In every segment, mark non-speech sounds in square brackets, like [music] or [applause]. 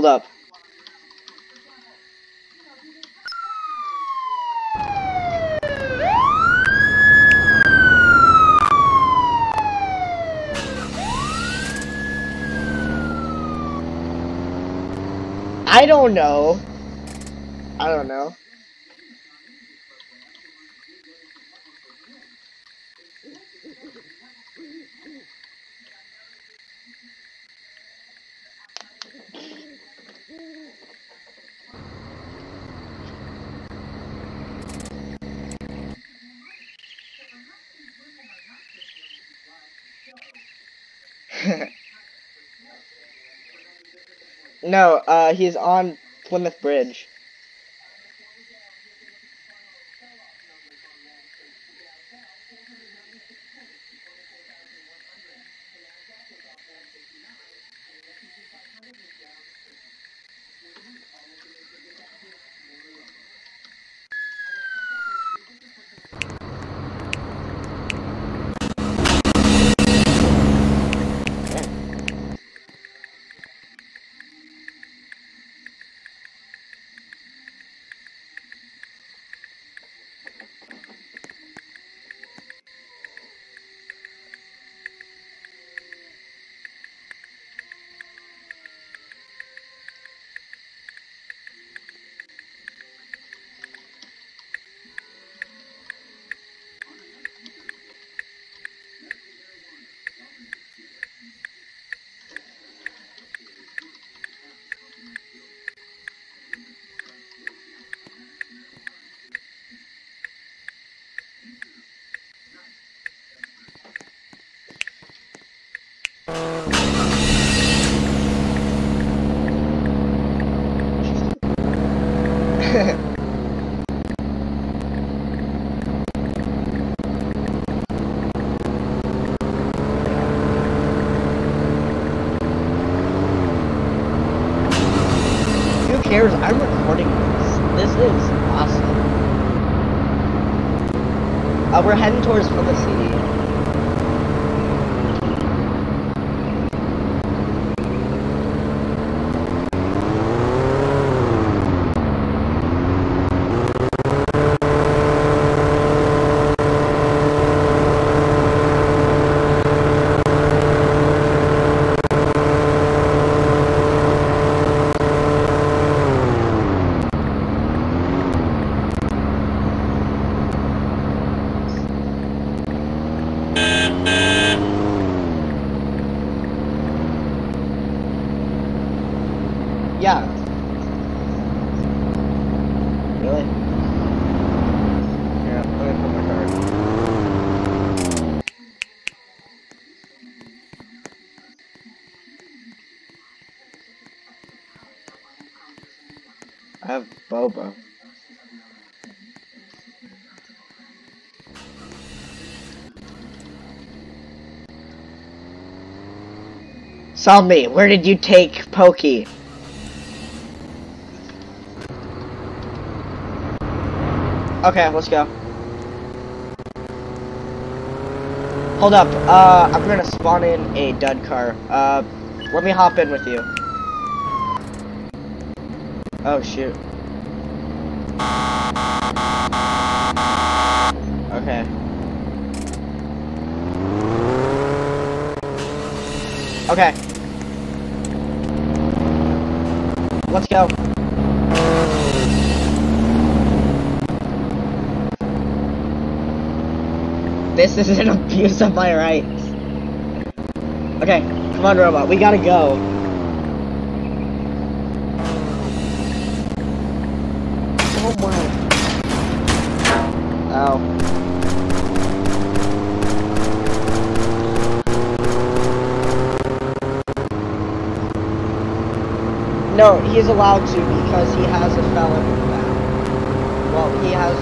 Hold up. I don't know. I don't know. No, uh, he's on Plymouth Bridge. Música Yeah. Really? Yeah, let me put my card. I have Boba. Zombie, where did you take Pokey? Okay, let's go. Hold up, uh, I'm gonna spawn in a dud car. Uh, let me hop in with you. Oh, shoot. Okay. Okay. Let's go. This is an abuse of my rights. Okay, come on, robot. We gotta go. Oh my. Ow. No, he's allowed to because he has a felon in the back. Well, he has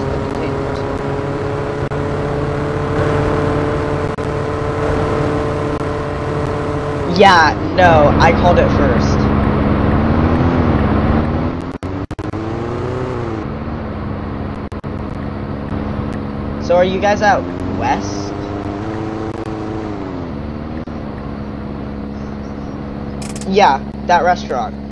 Yeah, no, I called it first. So are you guys out west? Yeah, that restaurant.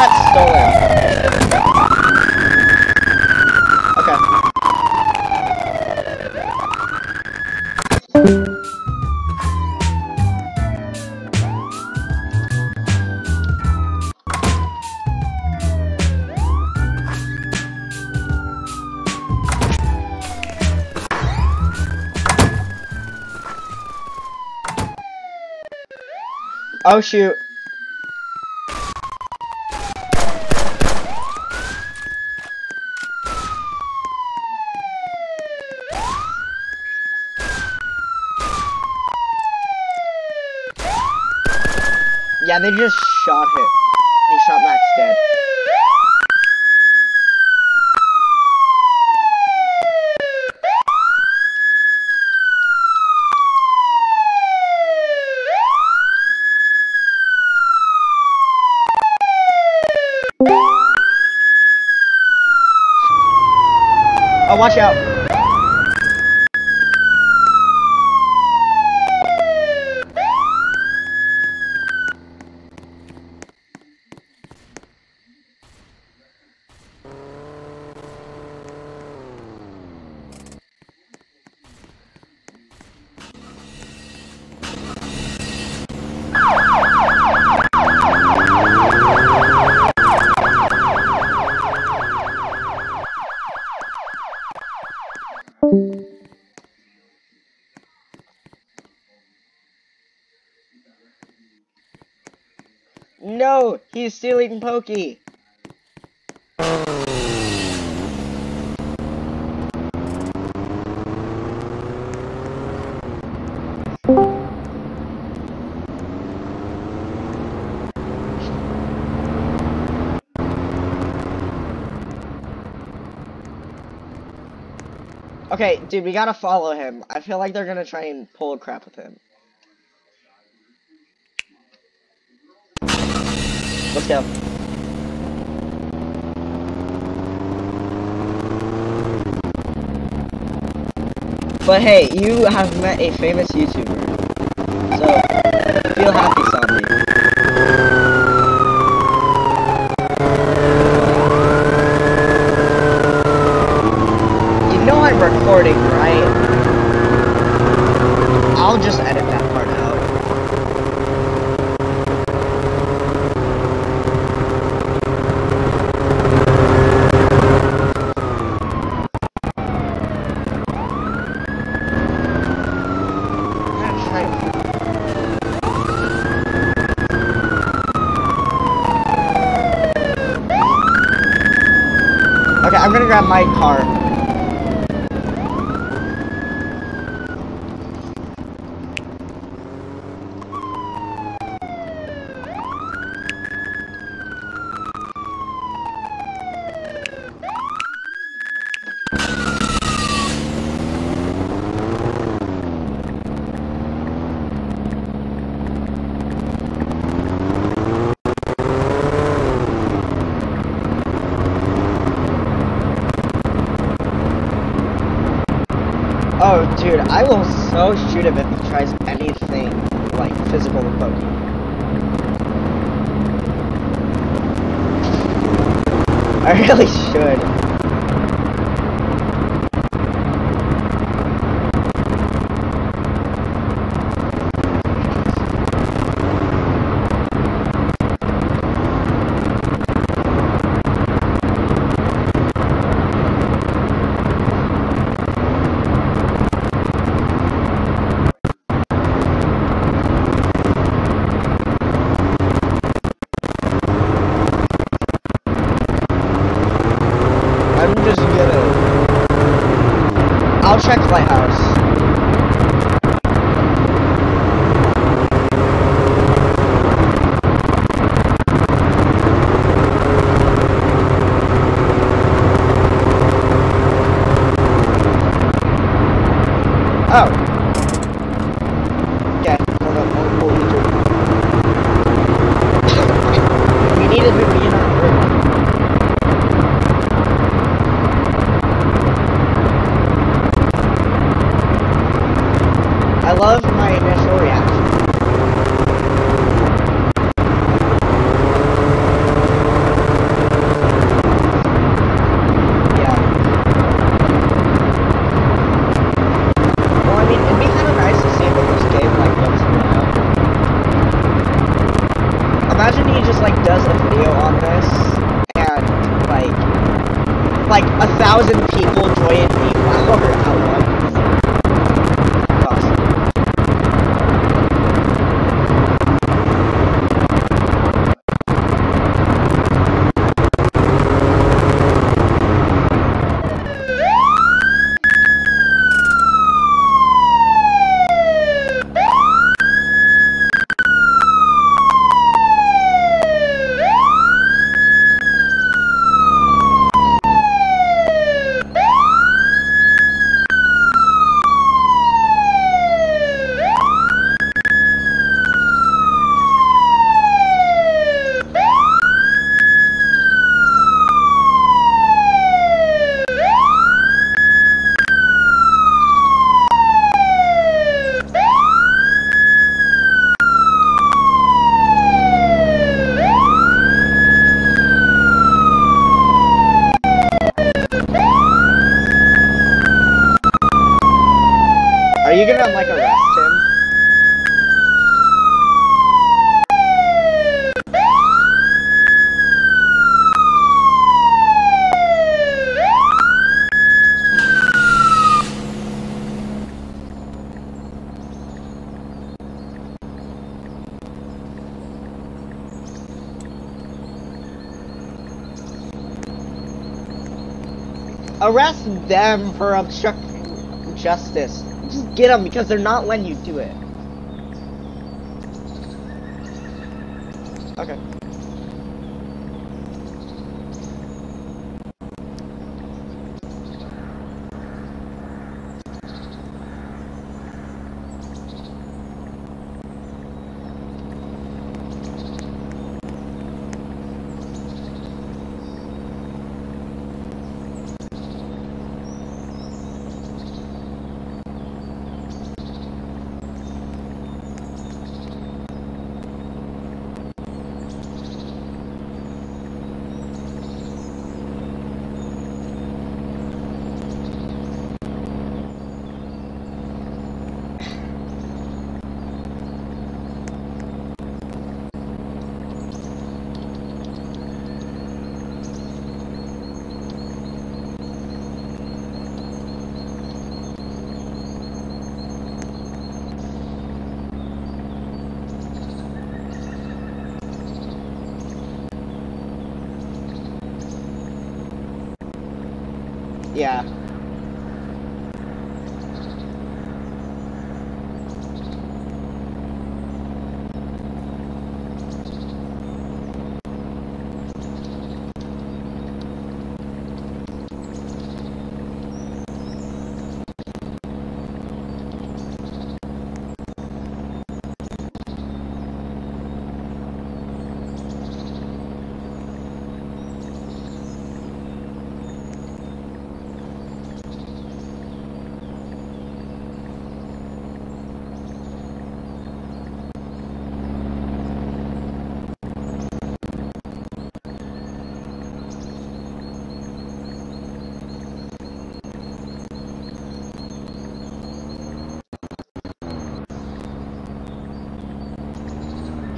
That's stolen. Okay. Oh shoot. Yeah, they just shot him. They shot Max dead. Oh, watch out. No, he's stealing Pokey. Okay, dude, we gotta follow him. I feel like they're gonna try and pull a crap with him. Let's go. But hey, you have met a famous YouTuber. So, feel happy, Zombie. You know I'm recording, right? I'll just edit that part out. Okay, I'm gonna grab my car. Oh, dude, I will so shoot him if he tries anything like physical with Pokey. I really should. Check Lighthouse. Oh. Like, a thousand people join Deflower you gonna, like, arrest him? Arrest them for obstructing justice. Just get them because they're not letting you do it. Okay. Yeah.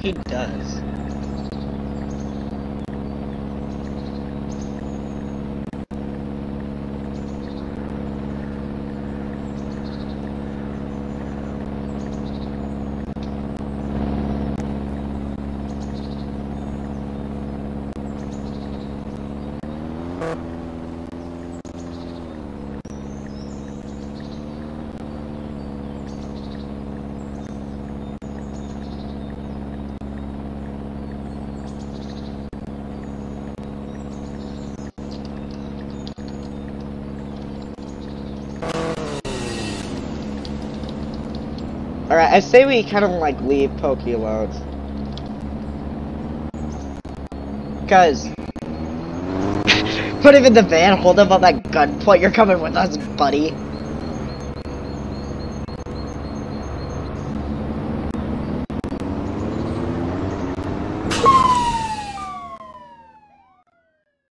He does. Alright, I say we kind of like leave Pokey alone. Cause [laughs] put him in the van, hold him on that gunpoint. You're coming with us, buddy.